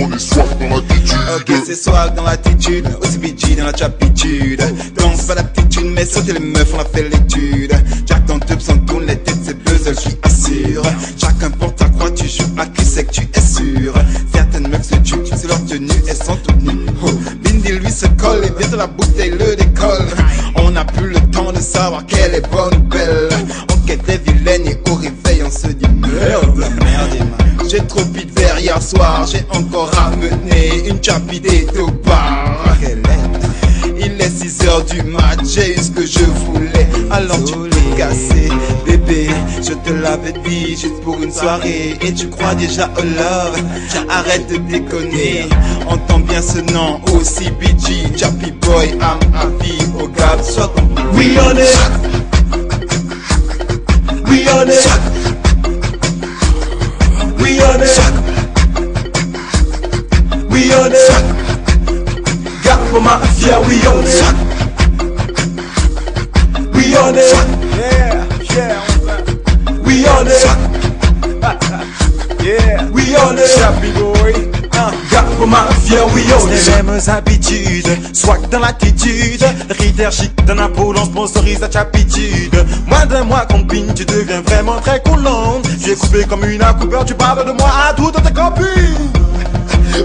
On est swag dans l'attitude. Ok, c'est swag dans l'attitude, aussi BG dans la chapitude. Danse pas l'aptitude, mais sauter les meufs, on a fait l'étude. Jack ton tube sans tourne, les têtes, c'est bleu, seul, qui assure. Chacun porte ta croix, tu joues à qui c'est que tu es sûr. Certaines meufs se tuent, c'est leur tenue, elles sont toutes nues. Oh, Bindi lui se colle et bientôt la bouteille le décolle. On n'a plus le temps de savoir qu'elle est bonne ou belle. Enquête est vilaine soir, j'ai encore ramené une chapidée au bar. Il est 6 heures du mat, j'ai eu ce que je voulais. Alors tu peux casser, bébé. Je te l'avais dit juste pour une soirée. Et tu crois déjà au love? Arrête de déconner. Entends bien ce nom aussi, BG. Chappy boy, I'm happy. Au gab, sois ton We on it. We on it. with on it. We on it. Yeah, yeah. We on it. yeah, on it. Happy boy. Oui, on les mêmes habitudes, swag dans l'attitude, Ritter chic d'un Apollo, on sponsorise la chapitude. Moins d'un mois qu'on tu deviens vraiment très coulante. J'ai coupé comme une accoupeur, tu parles de moi à toutes tes copines.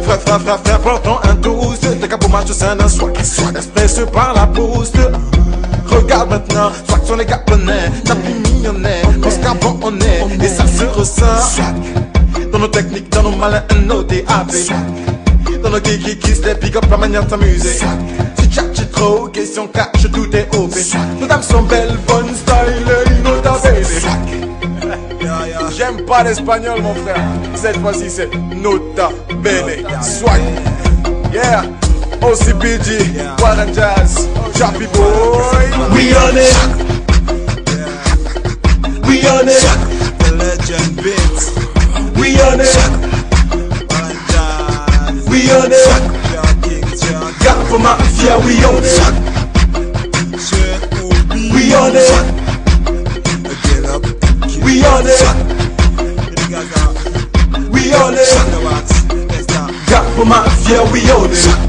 Frère, frère, frère, frère, portant un 12 fromage de saint soit express par la poste. Regarde maintenant, soit sur les gaponais, tapis millionnaire, parce qu'avant on est, et ça se ressent. Dans nos techniques, dans nos malins, nos DAP. Dans nos kiki kiss, les big up, la manière de s'amuser. Si chat trop, question cache, tout est OP. Nos dames sont belles, bonnes, style, innotabées. J'aime pas l'espagnol, mon frère. Cette fois-ci, c'est Nota Bene. Swag. Yeah. OCBG, Warren Jazz, Chappy Boy. We on it. We on it. The legend beats, We on it. We on it. Got for mafia, we on it. We on it. We on it. We on it. Got for mafia, we on it. Swag. Yeah. We on it.